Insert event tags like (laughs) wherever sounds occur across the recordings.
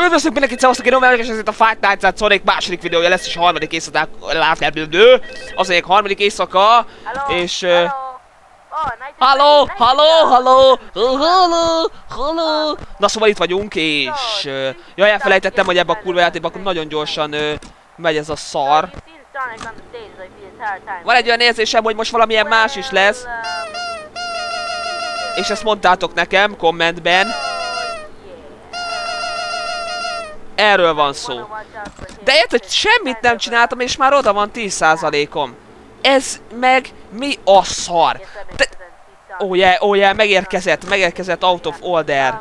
Üdvözlök mindenkit, szevasztok, én Omer, és ez itt a Fight Nights at Sonic második videója lesz, és a harmadik éjszakák látjából, azért harmadik éjszaka, és... Halló, halló, halló, halló, halló. Na szóval itt vagyunk, és... Jaj, elfelejtettem, hogy ebbe a kurva játékban nagyon gyorsan megy ez a szar. Van egy olyan érzésem, hogy most valamilyen más is lesz, um, és ezt mondtátok nekem kommentben. Erről van szó. De érted, semmit nem csináltam, és már oda van 10%-om. Ez meg mi a szar? De, oh yeah, oh yeah, megérkezett, megérkezett out of order.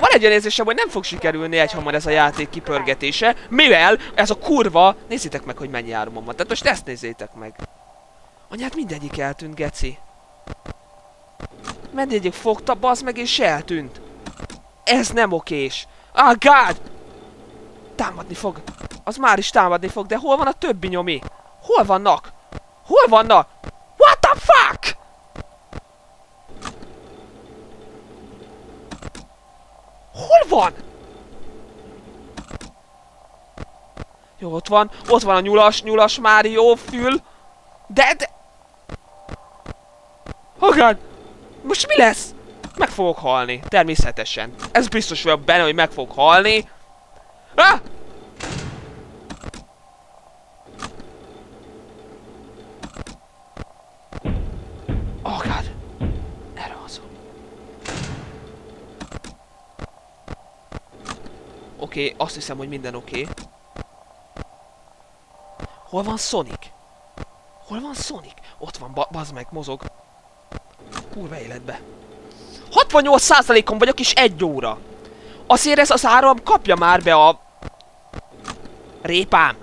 Van egy érzésem, hogy nem fog sikerülni egy hamar ez a játék kipörgetése, mivel ez a kurva, nézzétek meg, hogy mennyi árumom van. Tehát most ezt nézzétek meg. Anyát mindegyik eltűnt, geci. Mindegyik fogta, bazd meg, és eltűnt. Ez nem okés. Ah, God! Támadni fog. Az már is támadni fog, de hol van a többi nyomi? Hol vannak? Hol vannak? What the fuck? Hol van? Jó, ott van. Ott van a nyulas, nyulas Mário fül. De, de... God! Most mi lesz? Meg fogok halni. Természetesen. Ez biztos vagyok benne, hogy meg fog halni. Ah! Oh God! Erre van. Oké, okay, azt hiszem, hogy minden oké. Okay. Hol van Sonic? Hol van Sonic? Ott van, ba bazd meg, mozog. Kurva életbe. 68%-on vagyok és egy óra. Azért ez az áram kapja már be a... Répám.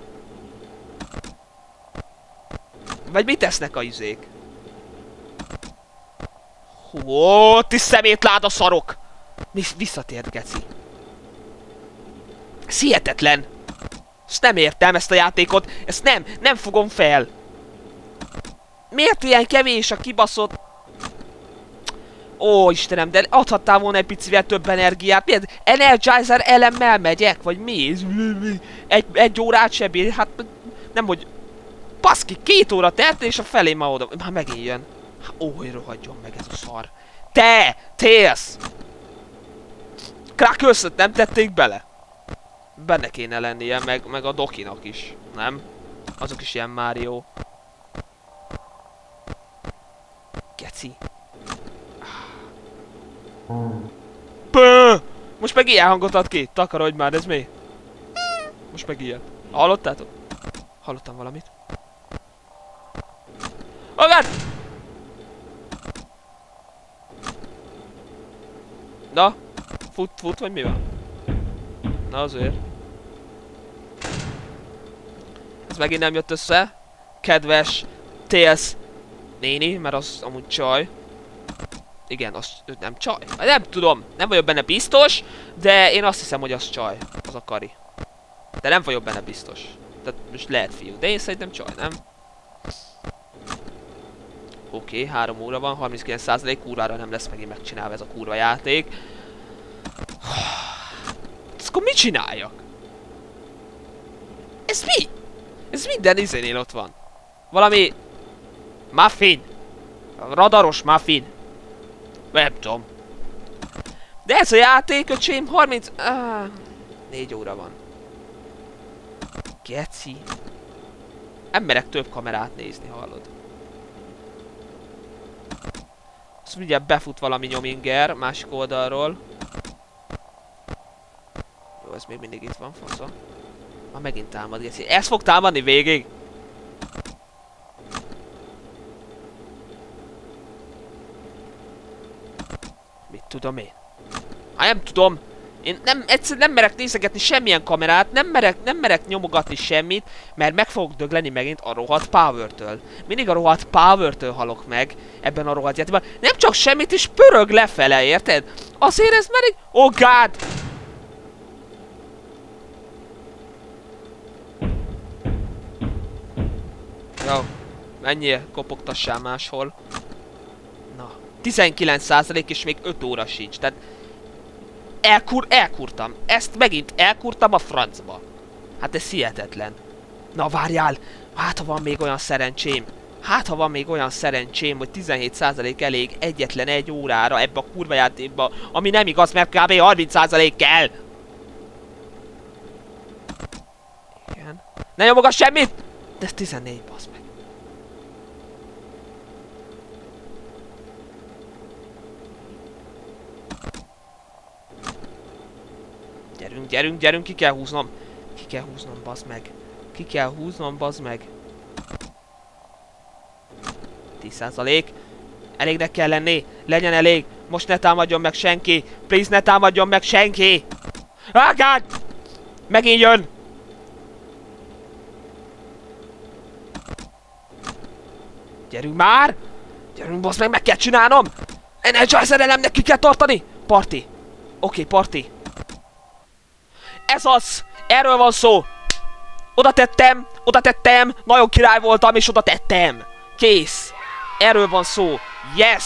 Vagy mit tesznek a izék? Ó, ti szemétláda szarok! Visz visszatért, geci. Ez hihetetlen! Ezt nem értem, ezt a játékot. Ezt nem, nem fogom fel. Miért ilyen kevés a kibaszott... Ó, Istenem, de adhattál volna egy picivel több energiát. Miért? Energizer elemmel megyek? Vagy mi? Egy, egy órát se bír. Hát nem, hogy... Baszki, két óra telt, és a felé már oda... Már megint jön. Ó, hogy rohadjon meg ez a szar. Te! Tails! Krakers nem tették bele? Benne kéne lennie, meg, meg a Dokinak is, nem? Azok is ilyen Mario. Geci. Pö! Most meg ilyen hangot ad ki. Takarodj már, ez mi? Most meg ilyen. Hallottátok? Hallottam valamit. God! Na? Fut, fut, vagy mi van? Na azért. Ez megint nem jött össze. Kedves Tails néni, mert az amúgy csaj. Igen, az nem csaj. Nem tudom, nem vagyok benne biztos, de én azt hiszem, hogy az csaj. Az a kari. De nem vagyok benne biztos. Tehát most lehet fiú, de én szerintem csaj, nem? Oké, okay, 3 óra van, 39% kurvára nem lesz megint megcsinálva ez a kurva játék. Ezt akkor mit csináljak? Ez mi? Ez minden izénél ott van. Valami... Muffin. Radaros muffin. Nem tudom. De ez a játék, öcsém, 30... Ah, 4 óra van. Geci. Emberek több kamerát nézni, hallod? Azt mindjárt befut valami nyominger másik oldalról. Jó, ez még mindig itt van, fasza. Már megint támad, geci. Ez fog támadni végig? Tudom én? Hát nem tudom. Én nem, egyszerűen nem merek nézegetni semmilyen kamerát, nem merek, nem merek nyomogatni semmit, mert meg fogok dögleni megint a rohadt Power-től. Mindig a rohadt Power-től halok meg ebben a rohadt játékban. Nem csak semmit is pörög lefele, érted? Azért ez már egy... Oh god! Jó, menjél, kopogtassál máshol. Na, 19% és még 5 óra sincs, tehát Elkur, elkurtam. Ezt megint elkurtam a francba. Hát ez hihetetlen. Na várjál, hát ha van még olyan szerencsém. Hát ha van még olyan szerencsém, hogy 17% elég egyetlen egy órára ebbe a kurva játékba, ami nem igaz, mert kb. 30% kell. Igen. Ne nyomogass semmit! De ez 14, basz meg. Gyerünk, gyerünk, gyerünk, ki kell húznom. Ki kell húznom, bazd meg. Ki kell húznom, bazd meg. 10%. Elégnek kell lenni. Legyen elég. Most ne támadjon meg senki. Please, ne támadjon meg senki. Ah, God! Megint jön. Gyerünk már! Gyerünk, basz meg, meg kell csinálnom! Energize szerelemnek ki kell tartani! Parti! Oké, okay, parti. Ez az! Erről van szó! Oda tettem, oda tettem, nagyon király voltam, és oda tettem! Kész! Erről van szó! Yes!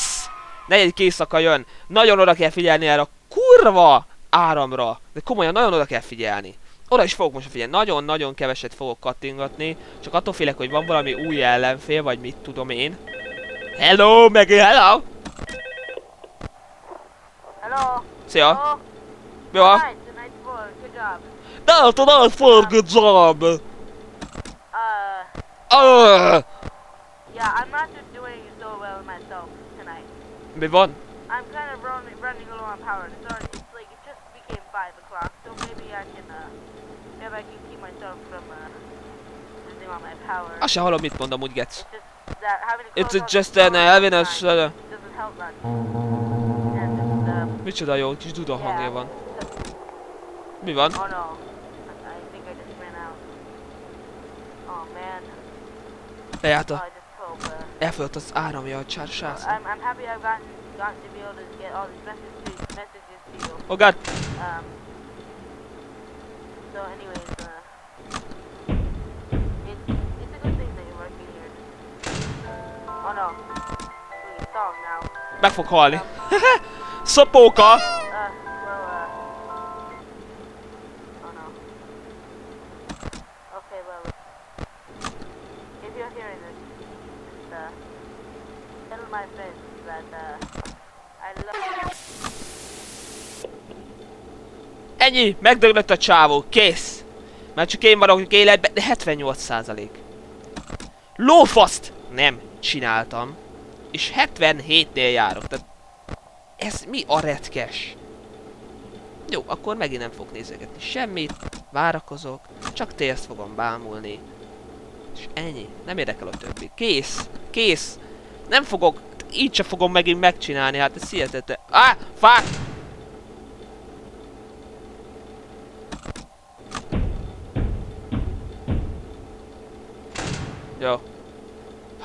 Negyedik éjszaka jön. Nagyon oda kell figyelni erre a kurva áramra. De komolyan, nagyon oda kell figyelni. Oda is fogok most figyelni. Nagyon-nagyon keveset fogok kattingatni. Csak attól félek, hogy van valami új ellenfél, vagy mit tudom én. Hello, Maggie, hello! Hello? Szia! Hello? Mi van? A job. A nice for good job! Uh, Uh, yeah, I'm not just doing so well myself tonight. mi van? I'm kind of running, running low on power. It's already, it's like, it just became 5 o'clock, so maybe I can, uh, maybe I can keep myself from, uh, losing all my power. Azt se hallom, mit mondom, úgy gec. It's just an all having a um, Micsoda jó, kis duda hangja yeah. van. Mi van? Oh no. I, think I just ran out. Oh man. Lejárt Oh, a... I just hope, uh, Elfogyott az áramja a csársász. I'm, I'm happy I've gotten, gotten to be able to get all these messages, messages to you. Oh god! Um, so anyways, uh, it, it's a good thing that you're working here. Oh no. Doing a song now. Meg fog halni. (laughs) Szopóka! Uh, well, uh, oh no. Okay, well, if you're hearing this, just, uh, tell my friends that, uh, I love Ennyi! Megdöglött a csávó. Kész! Már csak én vagyok életben, de 78 százalék. Lófaszt! Nem csináltam. És 77-nél járok. Tehát ez mi a retkes? Jó, akkor megint nem fog nézegetni semmit. Várakozok. Csak térzt fogom bámulni. És ennyi. Nem érdekel a többi. Kész! Kész! Nem fogok... Így sem fogom megint megcsinálni, hát ez hihetetlen. Ah! Fuck! Jó.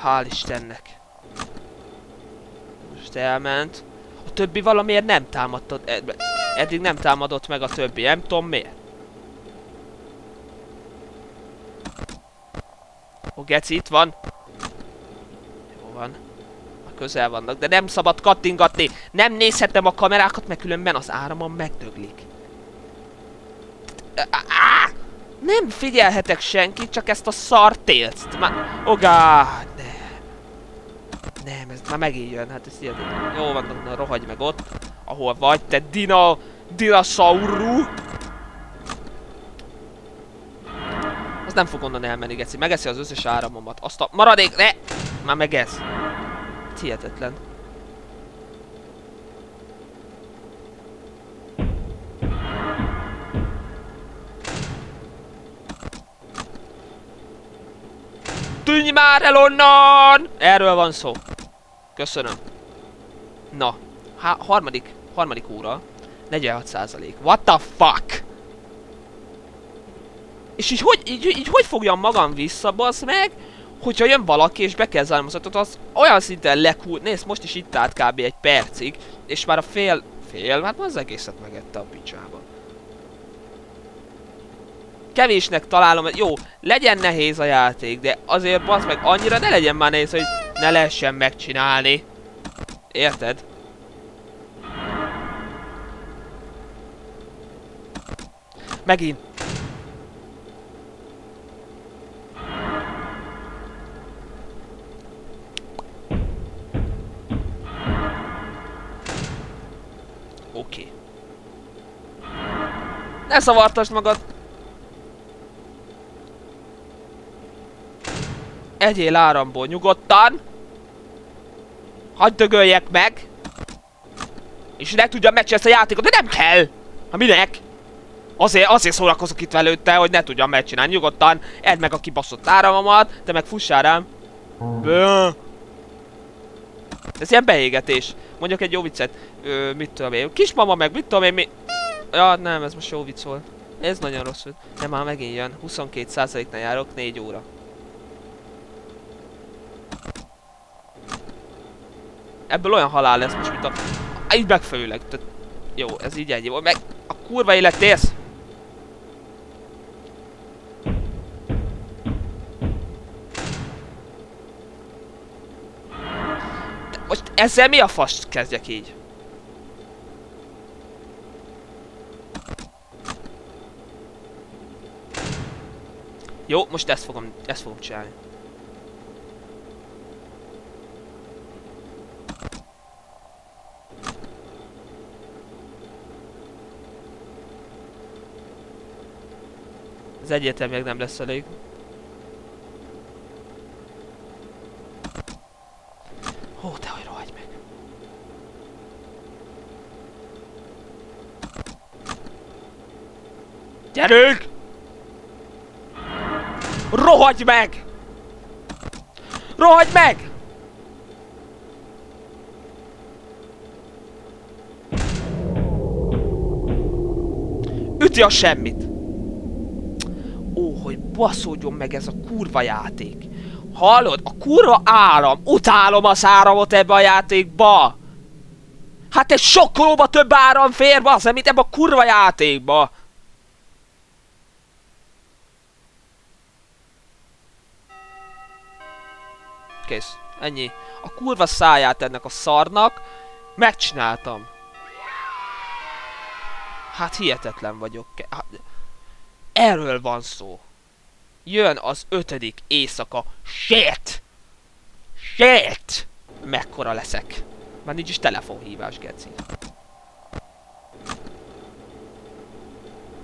Hál' Istennek. Most elment. A többi valamiért nem támadott. ed- Eddig nem támadott meg a többi, nem tudom miért. Ó, Geci, itt van. Jó van. Már közel vannak, de nem szabad kattingatni. Nem nézhetem a kamerákat, mert különben az áramon megdöglik. Á! Nem figyelhetek senkit, csak ezt a szartélzt. Már... Oh god, nem. Ez már megint jön, hát ez hihetetlen. Jó van, na, rohagy meg ott, ahol vagy, te dino... Dinosaurú! Az nem fog onnan elmenni, Geci. Megeszi az összes áramomat. Azt a maradék... Ne! Már megesz. Hihetetlen. Tűnj már el onnan! Erről van szó. Köszönöm. Na, há harmadik, harmadik óra. 46 százalék. What the fuck? És így hogy, így, így hogy fogjam magam vissza, bassz meg, hogyha jön valaki és be kell zárnom az ajtót, az olyan szinten lekúr... Nézd, most is itt állt kb. egy percig, és már a fél... Fél? Hát már az egészet megette a picsába. Kevésnek találom, jó, legyen nehéz a játék, de azért bassz meg annyira ne legyen már nehéz, hogy ne lehessen megcsinálni. Érted? Megint. Oké. Okay. Ne szavartasd magad! Egyél áramból nyugodtan! Hagyd dögöljek meg! És ne tudjam meccselni ezt a játékot, de nem kell! Ha minek? Azért, azért szórakozok itt velőtte, hogy ne tudjam megcsinálni. Nyugodtan, edd meg a kibaszott áramomat, te meg fussál rám. Bö. Ez ilyen beégetés. Mondjuk egy jó viccet. Ö, mit tudom én. Kismama meg, mit tudom én, mi... Ja, nem, ez most jó vicc volt. Ez nagyon rossz volt. Nem, már megint jön. 22%-nál járok, 4 óra. Ebből olyan halál lesz most, mint a... Így megfelelőleg. Tehát... Jó, ez így ennyi volt. Meg... A kurva élet! De Most ezzel mi a fasz kezdjek így? Jó, most ezt fogom, ezt fogom csinálni. Ez egyértelműen nem lesz elég. Ó, te hogy rohagy meg. Gyerünk! Rohagy meg! Rohagy meg! Üti a semmit! Baszódjon meg ez a kurva játék. Hallod? A kurva áram! Utálom az áramot ebbe a játékba! Hát egy sokkolóba több áram fér, basz, mint ebbe a kurva játékba! Kész. Ennyi. A kurva száját ennek a szarnak megcsináltam. Hát hihetetlen vagyok. Hát, Erről van szó. Jön az ötödik éjszaka. Shit! Shit! Mekkora leszek. Már nincs is telefonhívás, geci.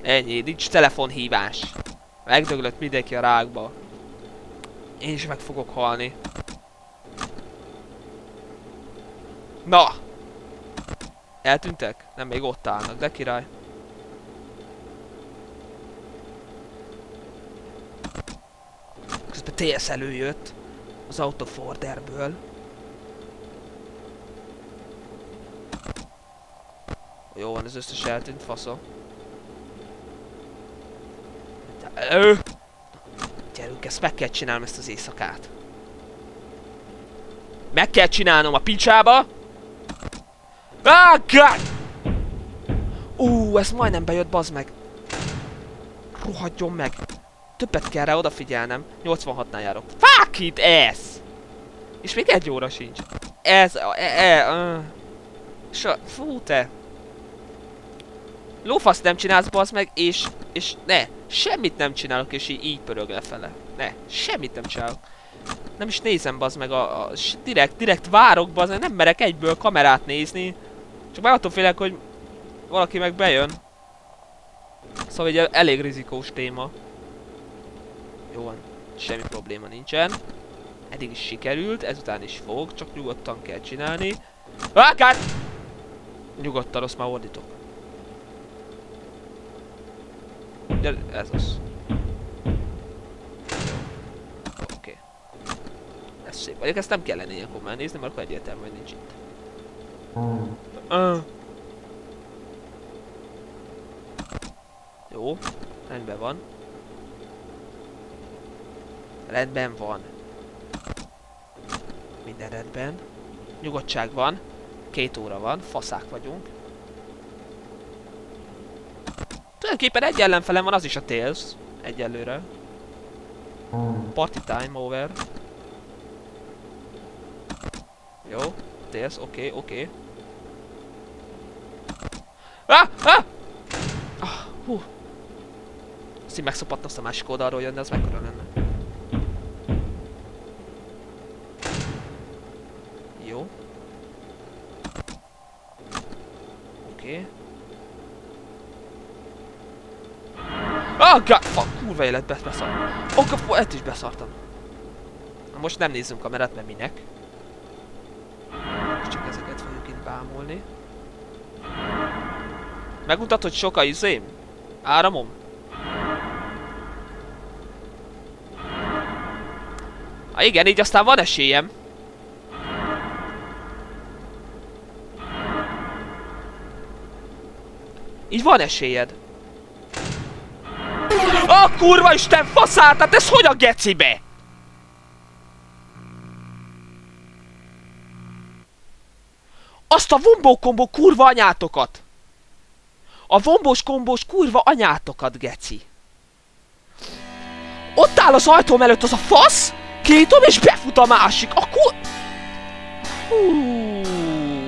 Ennyi, nincs telefonhívás. Megdöglött mindenki a rákba. Én is meg fogok halni. Na! Eltűntek? Nem, még ott állnak, de király. Közben TS előjött az autoforderből. Jó van, az összes eltűnt faszom. Ö! Gyerünk, ezt meg kell csinálnom ezt az éjszakát. Meg kell csinálnom a picsába. Ah! Ú, ez majdnem bejött, bazd meg. Rohadjon meg. Többet kell rá odafigyelnem. 86-nál járok. Fuck it, ez! És még egy óra sincs. Ez, e, e, e, so, fú te. Lófasz nem csinálsz, bazd meg, és, és ne, semmit nem csinálok, és így, így pörög lefele. Ne, semmit nem csinálok. Nem is nézem, bazd meg, a, a direkt, direkt várok, bazd meg, nem merek egyből kamerát nézni. Csak már attól félek, hogy valaki meg bejön. Szóval ugye elég rizikós téma. Jó van, semmi probléma nincsen. Eddig is sikerült, ezután is fog, csak nyugodtan kell csinálni. God! Nyugodtan, rossz már ordítok. Gyere, ez az. Oké. Okay. Ez szép. Vagyok ezt nem kellene ilyenkor már nézni, mert akkor egyértelmű, hogy nincs itt. Uh. Jó, rendben van. Rendben van. Minden rendben. Nyugodtság van. Két óra van, faszák vagyunk. Tulajdonképpen egy ellenfelem van, az is a Tails. Egyelőre. Party time over. Jó, Tails, oké, okay, oké. Okay. Ah! Ah! Ah, hú. Azt így megszopatna, azt a másik oldalról jönne, az mekkora lenne. Jó. Oké. Okay. Ah, god, fuck, kurva életbe beszartam. Oh, god, ezt is beszartam. Na most nem nézzünk kamerát, mert minek. Most csak ezeket fogjuk itt bámulni. Hogy sok a izém? Áramom? Ha igen, így aztán van esélyem. Így van esélyed. A kurva isten faszát, hát ez hogy a gecibe? Azt a vombó kombó kurva anyátokat! A vombós kombós kurva anyátokat, geci! Ott áll az ajtóm előtt az a fasz, kiítom és befut a másik, a kur... Hú,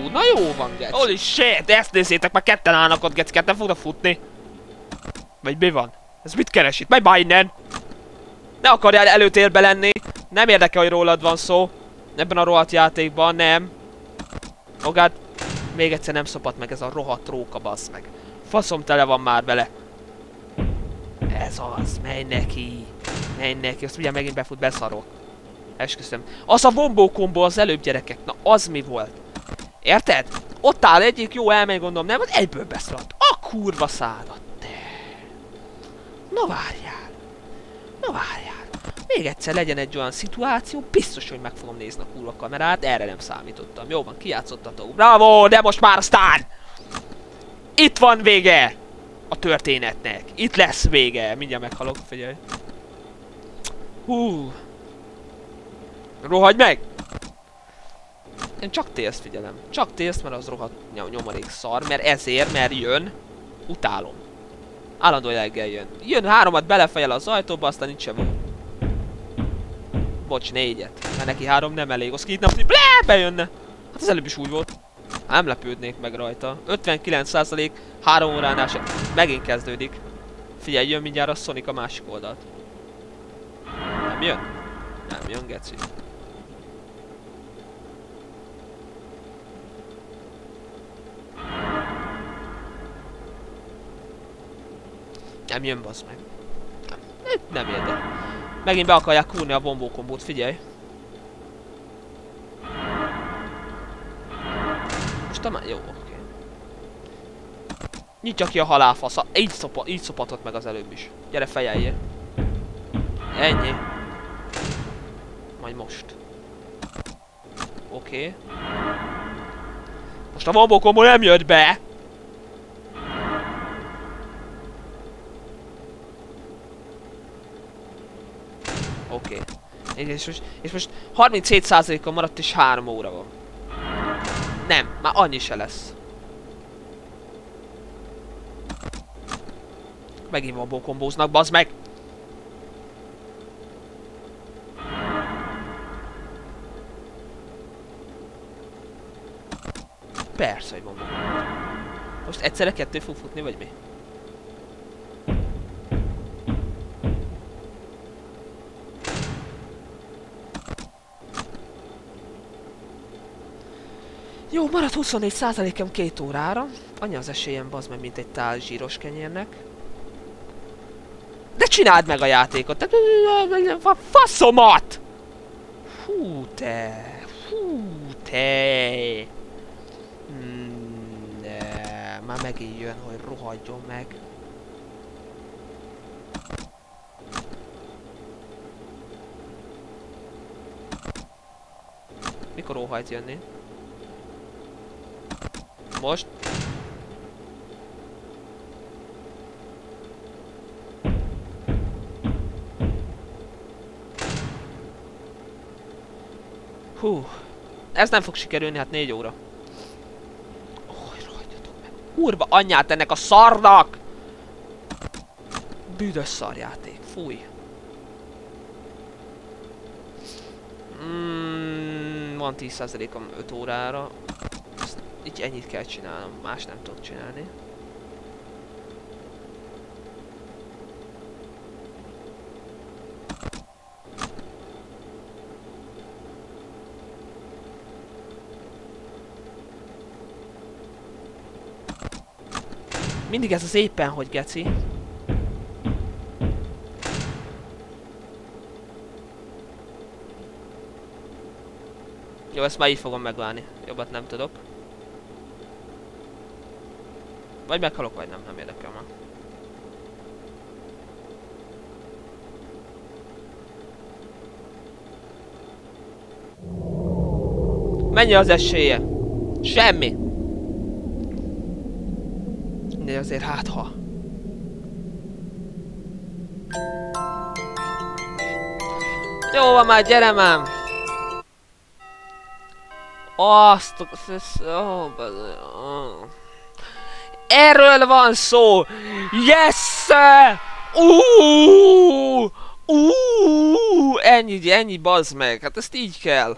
na jó van, geci. Holy shit, ezt nézzétek, már ketten állnak ott, geci, ketten fognak futni. Vagy mi van? Ez mit keres itt? Menj már innen! Ne akarjál előtérbe lenni! Nem érdekel, hogy rólad van szó. Ebben a rohadt játékban, nem. Magad, még egyszer nem szopat meg ez a rohadt róka, bassz meg. Faszom tele van már vele. Ez az, menj neki. Menj neki, azt ugye megint befut, beszarok. Esküszöm. Az a bombó kombó az előbb gyerekek, na az mi volt? Érted? Ott áll egyik, jó elmegy gondolom, nem? Az egyből beszart. A kurva szádat. Na várjál. Na várjál. Még egyszer legyen egy olyan szituáció, biztos, hogy meg fogom nézni a kurva kamerát, erre nem számítottam. Jó van, kijátszottatok. Bravo, de most már aztán! Itt van vége! A történetnek. Itt lesz vége. Mindjárt meghalok, figyelj. Hú. Rohagy meg! Én csak télsz figyelem. Csak télsz, mert az rohadt nyomorék szar, mert ezért, mert jön. Utálom. Állandó jelleggel jön. Jön háromat belefejel az ajtóba, aztán nincs sem Bocs, négyet. Mert neki három nem elég. Az nap, blé, bejönne. Hát az előbb is úgy volt. Nem lepődnék meg rajta. 59% három óránál sem. Megint kezdődik. Figyelj, jön mindjárt a Sonic a másik oldalt. Nem jön? Nem jön, geci. Nem jön, bazd meg. Nem, nem érdekel. Megint be akarják kúrni a bombókombót, figyelj. Most a Jó, oké. Okay. Nyitja ki a halálfasza. Így, szopa, így szopatott meg az előbb is. Gyere, fejeljél. Ennyi. Majd most. Oké. Okay. Most a bombókombó nem jött be! Oké. Okay. És most, és most 37%-on maradt és 3 óra van. Nem, már annyi se lesz. Megint van bókombóznak, bazd meg! Persze, hogy van Most egyszerre kettő fog futni, vagy mi? Jó, maradt 24%-em két órára. Annyi az esélyem, bazd meg, mint egy tál zsíros kenyérnek. De csináld meg a játékot! A faszomat! Hú, te! Hú, te! Hmm, de, már megint jön, hogy rohadjon meg. Mikor óhajt jönni? Most. Hú. Ez nem fog sikerülni, hát négy óra. Rohadjatok meg. Kurva anyját ennek a szarnak! Büdös szarjáték. Fúj. Mm, van 10%-om 5 órára így ennyit kell csinálnom, más nem tudok csinálni. Mindig ez az éppen, hogy geci. Jó, ezt már így fogom megválni. Jobbat nem tudok. Vagy meghalok, vagy nem, nem érdekel már. Mennyi az esélye? Semmi. De azért hát ha. Jó van már, gyere már! Azt... Ó. Erről van szó! Yes! Uuuuh! Uuuuh! Ennyi, ennyi bazd meg. Hát ezt így kell.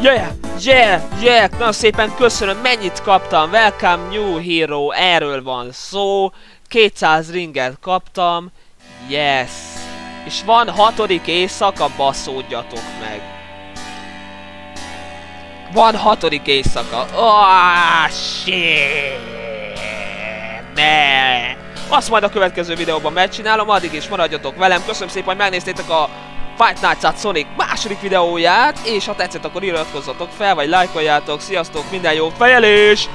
Yeah, yeah, yeah, nagyon szépen köszönöm, mennyit kaptam, welcome new hero, erről van szó, 200 ringet kaptam, yes, és van hatodik éjszaka, baszódjatok meg. Van hatodik éjszaka, oh, shit, ne. Azt majd a következő videóban megcsinálom, addig is maradjatok velem, köszönöm szépen, hogy megnéztétek a Fight Nights at Sonic második videóját, és ha tetszett, akkor iratkozzatok fel, vagy lájkoljátok, sziasztok, minden jó fejelés!